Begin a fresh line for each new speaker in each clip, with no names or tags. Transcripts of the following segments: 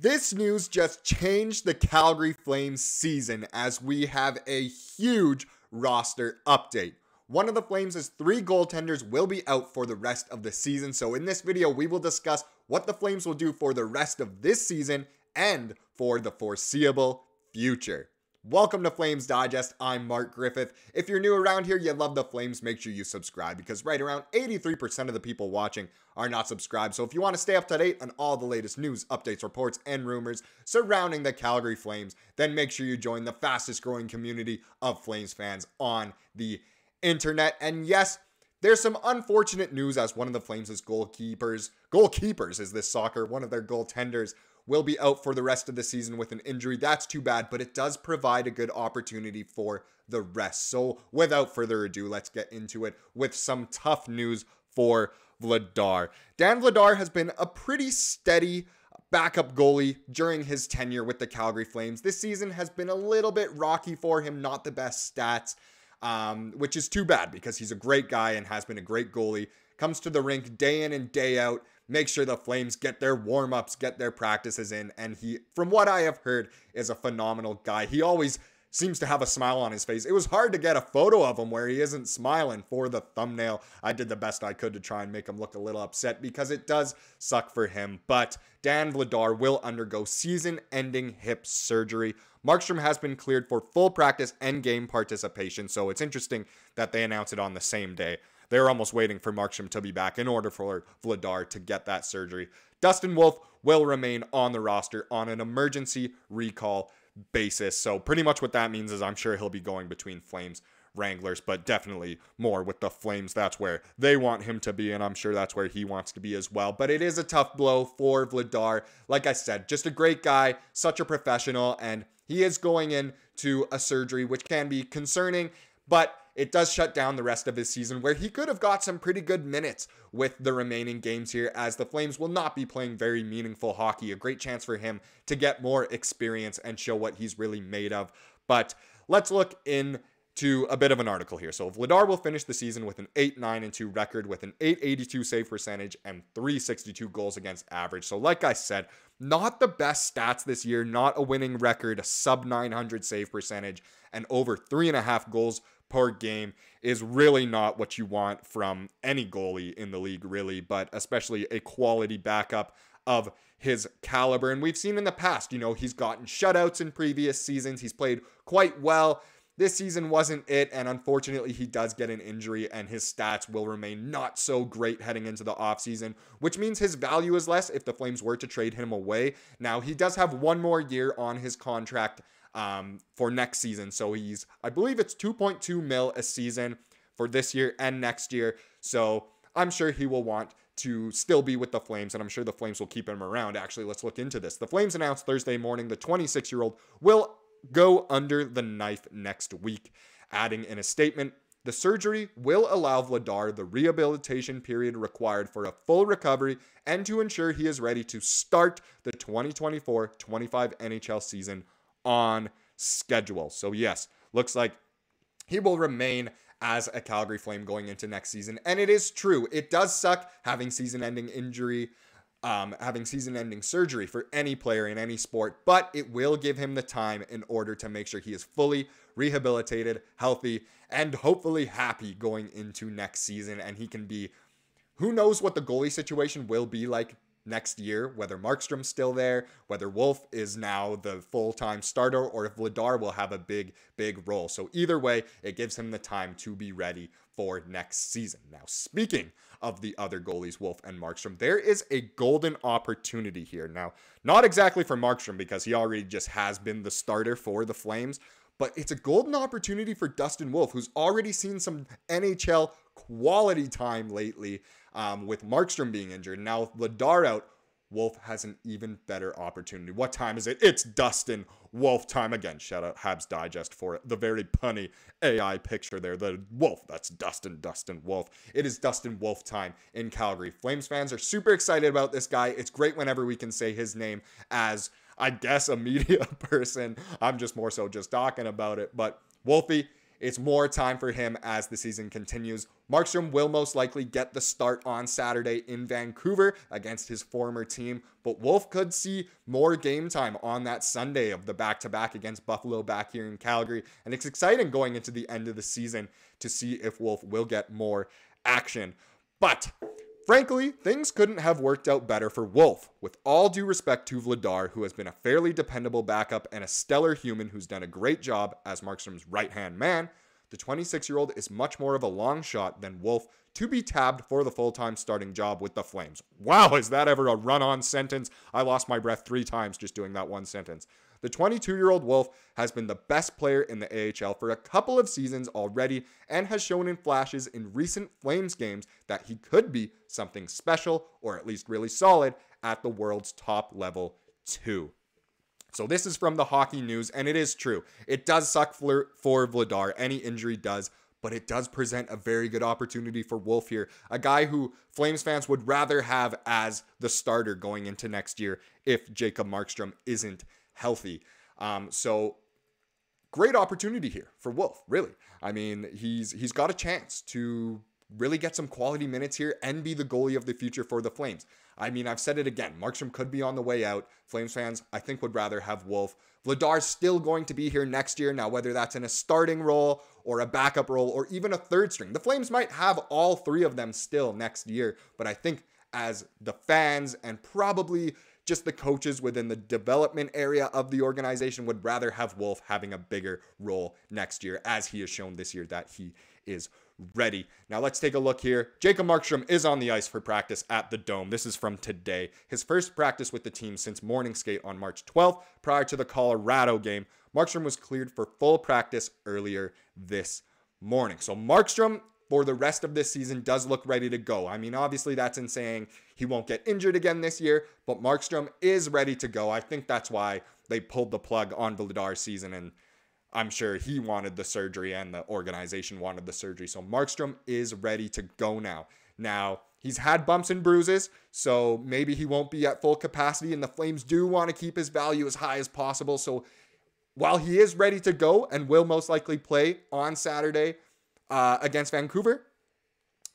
This news just changed the Calgary Flames season as we have a huge roster update. One of the Flames' three goaltenders will be out for the rest of the season. So, in this video, we will discuss what the Flames will do for the rest of this season and for the foreseeable future. Welcome to Flames Digest. I'm Mark Griffith. If you're new around here, you love the Flames, make sure you subscribe because right around 83% of the people watching are not subscribed. So if you want to stay up to date on all the latest news, updates, reports, and rumors surrounding the Calgary Flames, then make sure you join the fastest growing community of Flames fans on the internet. And yes, there's some unfortunate news as one of the Flames' goalkeepers, goalkeepers is this soccer, one of their goaltenders will be out for the rest of the season with an injury. That's too bad, but it does provide a good opportunity for the rest. So, without further ado, let's get into it with some tough news for Vladar. Dan Vladar has been a pretty steady backup goalie during his tenure with the Calgary Flames. This season has been a little bit rocky for him, not the best stats, um, which is too bad because he's a great guy and has been a great goalie. Comes to the rink day in and day out make sure the Flames get their warm ups, get their practices in. And he, from what I have heard, is a phenomenal guy. He always seems to have a smile on his face. It was hard to get a photo of him where he isn't smiling for the thumbnail. I did the best I could to try and make him look a little upset because it does suck for him. But Dan Vladar will undergo season ending hip surgery. Markstrom has been cleared for full practice and game participation, so it's interesting that they announce it on the same day. They're almost waiting for Markstrom to be back in order for Vladar to get that surgery. Dustin Wolf will remain on the roster on an emergency recall basis. So, pretty much what that means is I'm sure he'll be going between Flames, Wranglers, but definitely more with the Flames. That's where they want him to be, and I'm sure that's where he wants to be as well. But it is a tough blow for Vladar. Like I said, just a great guy, such a professional, and he is going into a surgery, which can be concerning, but it does shut down the rest of his season where he could have got some pretty good minutes with the remaining games here as the Flames will not be playing very meaningful hockey. A great chance for him to get more experience and show what he's really made of. But let's look in to a bit of an article here. So Vladar will finish the season with an 8 9 and 2 record with an 882 save percentage and 362 goals against average. So, like I said, not the best stats this year, not a winning record, a sub 900 save percentage, and over three and a half goals per game is really not what you want from any goalie in the league, really, but especially a quality backup of his caliber. And we've seen in the past, you know, he's gotten shutouts in previous seasons, he's played quite well. This season wasn't it, and unfortunately, he does get an injury, and his stats will remain not so great heading into the offseason, which means his value is less if the Flames were to trade him away. Now, he does have one more year on his contract um, for next season. So he's, I believe it's 2.2 mil a season for this year and next year. So I'm sure he will want to still be with the Flames, and I'm sure the Flames will keep him around. Actually, let's look into this. The Flames announced Thursday morning the 26 year old will go under the knife next week, adding in a statement. The surgery will allow Vladar the rehabilitation period required for a full recovery and to ensure he is ready to start the 2024 25 NHL season on schedule. So, yes, looks like he will remain as a Calgary Flame going into next season. And it is true, it does suck having season ending injury. Um, having season ending surgery for any player in any sport, but it will give him the time in order to make sure he is fully rehabilitated, healthy, and hopefully happy going into next season. And he can be, who knows what the goalie situation will be like next year, whether Markstrom's still there, whether Wolf is now the full time starter, or if Vladar will have a big, big role. So, either way, it gives him the time to be ready for next season. Now, speaking of the other goalies, Wolf and Markstrom, there is a golden opportunity here. Now, not exactly for Markstrom because he already just has been the starter for the Flames, but it's a golden opportunity for Dustin Wolf, who's already seen some NHL quality time lately um, with Markstrom being injured. Now with Vladar out, Wolf has an even better opportunity. What time is it? It's Dustin Wolf time again. Shout out Habs Digest for the very punny AI picture there. The Wolf, that's Dustin, Dustin Wolf. It is Dustin Wolf time in Calgary. Flames fans are super excited about this guy. It's great whenever we can say his name as, I guess, a media person. I'm just more so just talking about it. But Wolfie it's more time for him as the season continues. Markstrom will most likely get the start on Saturday in Vancouver against his former team, but Wolf could see more game time on that Sunday of the back to back against Buffalo back here in Calgary. And it's exciting going into the end of the season to see if Wolf will get more action. But Frankly, things couldn't have worked out better for Wolf. With all due respect to Vladar, who has been a fairly dependable backup and a stellar human who's done a great job as Markstrom's right hand man, the 26 year old is much more of a long shot than Wolf to be tabbed for the full time starting job with the Flames. Wow, is that ever a run on sentence? I lost my breath three times just doing that one sentence. The 22 year old Wolf has been the best player in the AHL for a couple of seasons already and has shown in flashes in recent Flames games that he could be something special or at least really solid at the world's top level, too. So this is from the hockey news, and it is true. It does suck for, for Vladar. Any injury does, but it does present a very good opportunity for Wolf here. A guy who Flames fans would rather have as the starter going into next year if Jacob Markstrom isn't healthy. Um, so great opportunity here for Wolf, really. I mean, he's he's got a chance to really get some quality minutes here and be the goalie of the future for the Flames. I mean, I've said it again. Markstrom could be on the way out. Flames fans, I think, would rather have Wolf. Vladar's still going to be here next year. Now, whether that's in a starting role or a backup role or even a third string, the Flames might have all three of them still next year. But I think as the fans and probably just the coaches within the development area of the organization would rather have Wolf having a bigger role next year, as he has shown this year that he is ready. Now let's take a look here. Jacob Markstrom is on the ice for practice at the Dome. This is from today. His first practice with the team since morning skate on March 12th, prior to the Colorado game. Markstrom was cleared for full practice earlier this morning. So Markstrom for the rest of this season does look ready to go. I mean, obviously, that's in saying he won't get injured again this year, but Markstrom is ready to go. I think that's why they pulled the plug on Vladar's season, and I'm sure he wanted the surgery and the organization wanted the surgery. So Markstrom is ready to go now. Now, he's had bumps and bruises, so maybe he won't be at full capacity, and the Flames do want to keep his value as high as possible. So while he is ready to go and will most likely play on Saturday, uh, against Vancouver,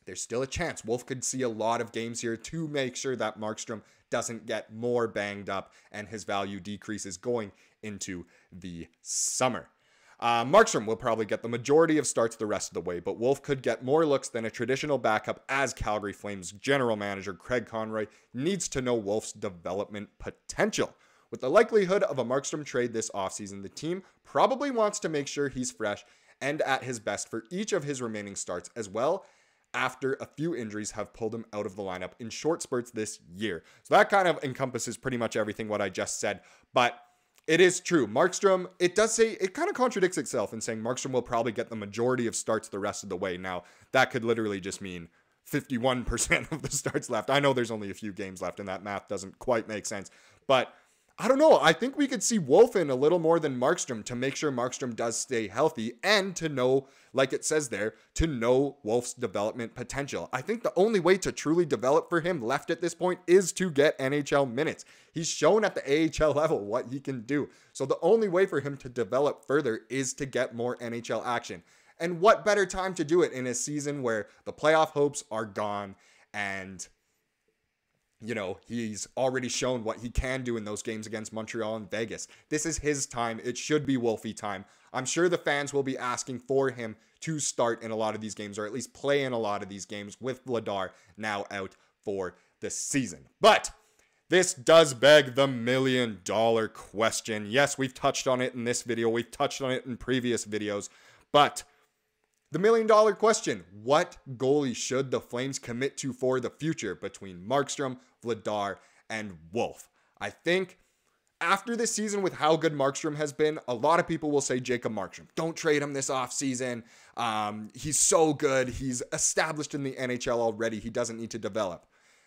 there's still a chance. Wolf could see a lot of games here to make sure that Markstrom doesn't get more banged up and his value decreases going into the summer. Uh, Markstrom will probably get the majority of starts the rest of the way, but Wolf could get more looks than a traditional backup as Calgary Flames general manager Craig Conroy needs to know Wolf's development potential. With the likelihood of a Markstrom trade this offseason, the team probably wants to make sure he's fresh and at his best for each of his remaining starts as well after a few injuries have pulled him out of the lineup in short spurts this year. So that kind of encompasses pretty much everything what I just said, but it is true. Markstrom, it does say, it kind of contradicts itself in saying Markstrom will probably get the majority of starts the rest of the way. Now, that could literally just mean 51% of the starts left. I know there's only a few games left, and that math doesn't quite make sense, but I don't know. I think we could see Wolf in a little more than Markstrom to make sure Markstrom does stay healthy and to know, like it says there, to know Wolf's development potential. I think the only way to truly develop for him left at this point is to get NHL minutes. He's shown at the AHL level what he can do. So the only way for him to develop further is to get more NHL action. And what better time to do it in a season where the playoff hopes are gone and you know, he's already shown what he can do in those games against Montreal and Vegas. This is his time. It should be Wolfie time. I'm sure the fans will be asking for him to start in a lot of these games, or at least play in a lot of these games with Vladar now out for the season. But this does beg the million dollar question. Yes, we've touched on it in this video, we've touched on it in previous videos, but the million dollar question What goalie should the Flames commit to for the future between Markstrom, Vladar, and Wolf? I think after this season, with how good Markstrom has been, a lot of people will say Jacob Markstrom. Don't trade him this offseason. Um, he's so good. He's established in the NHL already. He doesn't need to develop.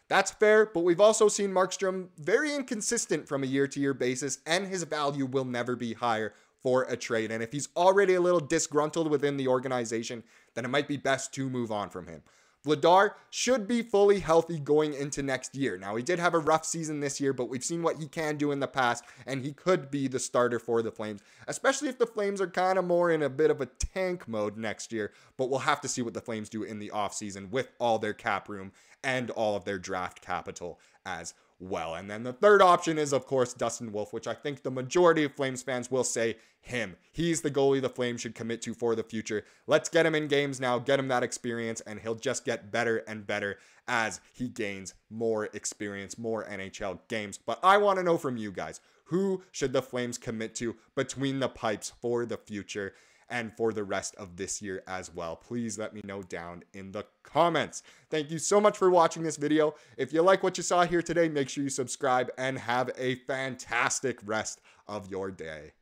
That's fair, but we've also seen Markstrom very inconsistent from a year to year basis, and his value will never be higher for a trade. And if he's already a little disgruntled within the organization, then it might be best to move on from him. Vladar should be fully healthy going into next year. Now, he did have a rough season this year, but we've seen what he can do in the past, and he could be the starter for the Flames, especially if the Flames are kind of more in a bit of a tank mode next year. But we'll have to see what the Flames do in the offseason with all their cap room and all of their draft capital as well. And then the third option is, of course, Dustin Wolf, which I think the majority of Flames fans will say him. He's the goalie the Flames should commit to for the future. Let's get him in games now, get him that experience, and he'll just get better and better as he gains more experience, more NHL games. But I want to know from you guys who should the Flames commit to between the pipes for the future? And for the rest of this year as well. Please let me know down in the comments. Thank you so much for watching this video. If you like what you saw here today, make sure you subscribe and have a fantastic rest of your day.